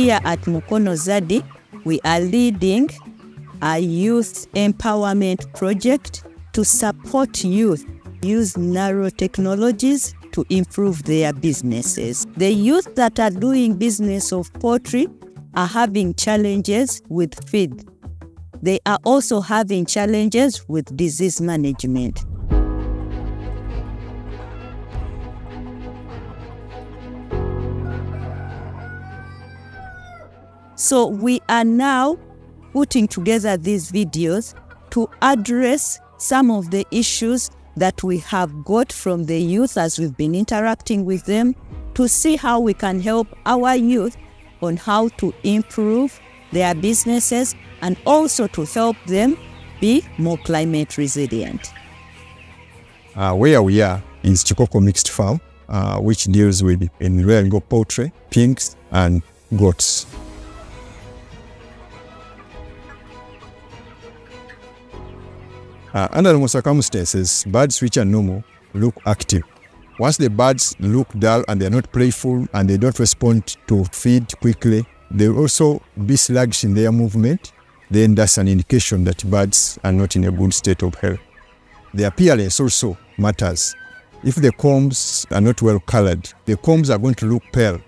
here at Mukono ZARDI, we are leading a youth empowerment project to support youth use NARO technologies to improve their businesses. The youth that are doing business of poultry are having challenges with feed. They are also having challenges with disease management. So we are now putting together these videos to address some of the issues that we have got from the youth as we've been interacting with them to see how we can help our youth on how to improve their businesses and also to help them be more climate resilient. Uh, where we are is Chikoko Mixed Farm, uh, which deals with in rearing of poultry, pigs, and goats. Uh, under normal circumstances, birds which are normal look active. Once the birds look dull and they're not playful and they don't respond to feed quickly, they'll also be sluggish in their movement, then that's an indication that birds are not in a good state of health. The appearance also matters. If the combs are not well colored, the combs are going to look pale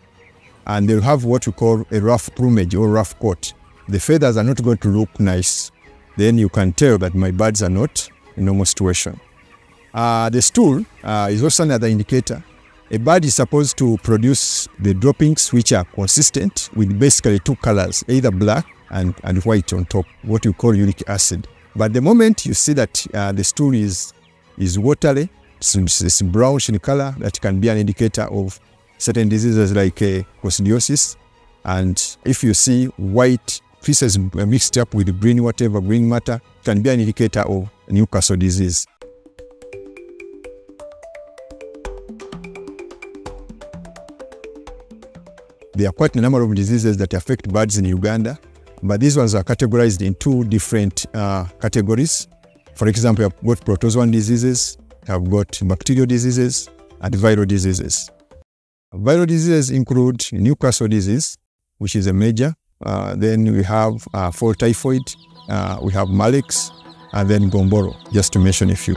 and they'll have what we call a rough plumage or rough coat. The feathers are not going to look nice then you can tell that my birds are not in normal situation. Uh, the stool uh, is also another indicator. A bird is supposed to produce the droppings which are consistent with basically two colors, either black and, and white on top, what you call uric acid. But the moment you see that uh, the stool is, is watery, it's, it's brownish in color, that can be an indicator of certain diseases like uh, coccidiosis. And if you see white feces mixed up with green whatever, green matter, can be an indicator of Newcastle disease. There are quite a number of diseases that affect birds in Uganda, but these ones are categorized in two different uh, categories. For example, I've got protozoan diseases, I've got bacterial diseases, and viral diseases. Viral diseases include Newcastle disease, which is a major, then we have uh, fowl typhoid, uh, we have Marek's, and then Gumboro, just to mention a few.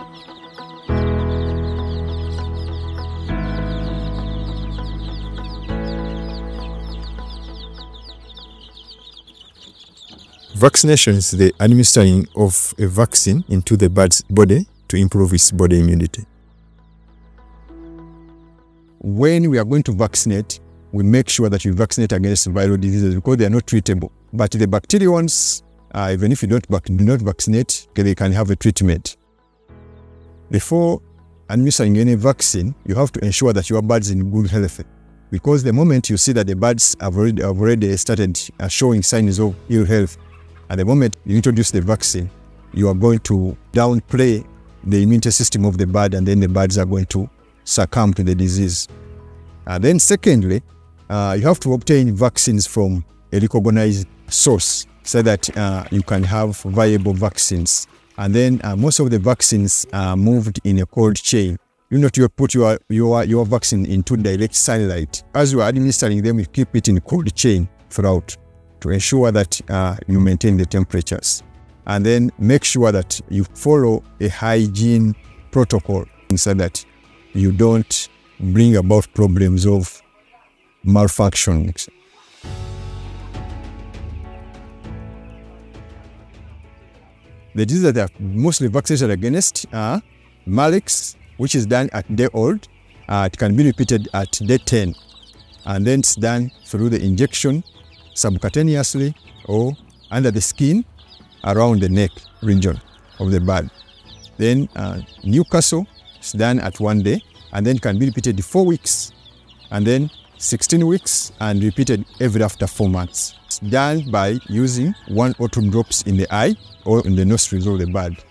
Vaccination is the administering of a vaccine into the bird's body to improve its body immunity. When we are going to vaccinate, we make sure that we vaccinate against viral diseases because they are not treatable. But the bacterial ones, uh, even if you don't do not vaccinate, okay, they can have a treatment. Before administering any vaccine, you have to ensure that your birds in good health. Because the moment you see that the birds have already, have already started uh, showing signs of ill health, at the moment you introduce the vaccine, you are going to downplay the immune system of the bird and then the birds are going to succumb to the disease. And then secondly, uh, you have to obtain vaccines from a recognized source so that uh, you can have viable vaccines. And then uh, most of the vaccines are moved in a cold chain. You not you put your, your, your vaccine into direct sunlight. As you are administering them, you keep it in cold chain throughout to ensure that uh, you maintain the temperatures. And then make sure that you follow a hygiene protocol so that you don't bring about problems of malfunction. The diseases that are mostly vaccinated against are Marek's, which is done at day old. Uh, it can be repeated at day 10. And then it's done through the injection subcutaneously or under the skin around the neck region of the bird. Then uh, Newcastle is done at one day and then can be repeated four weeks. And then 16 weeks and repeated every after four months. It's done by using one or two drops in the eye or in the nostrils of the bird.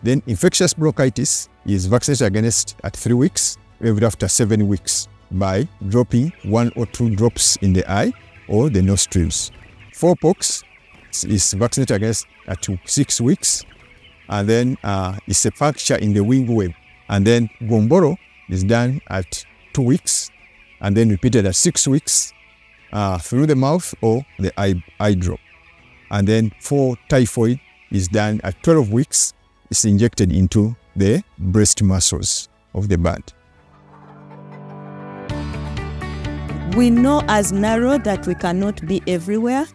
Then infectious bronchitis is vaccinated against at three weeks, every after seven weeks by dropping one or two drops in the eye or the nostrils. Fowlpox is vaccinated against at six weeks, and then uh, it's a fracture in the wing web. And then Gumboro is done at two weeks and then repeated at six weeks uh, through the mouth or the eye, eye drop. And then fowl typhoid is done at 12 weeks. It's injected into the breast muscles of the bird. We know as NARO that we cannot be everywhere.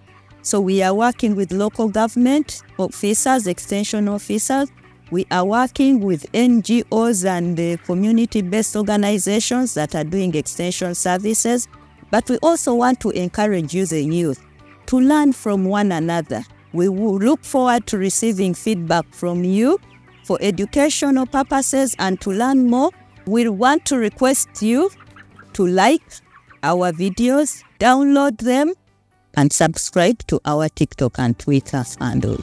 So we are working with local government officers, extension officers. We are working with NGOs and uh, community-based organizations that are doing extension services. But we also want to encourage you, the youth, to learn from one another. We will look forward to receiving feedback from you for educational purposes and to learn more. We want to request you to like our videos, download them, and subscribe to our TikTok and Twitter handle.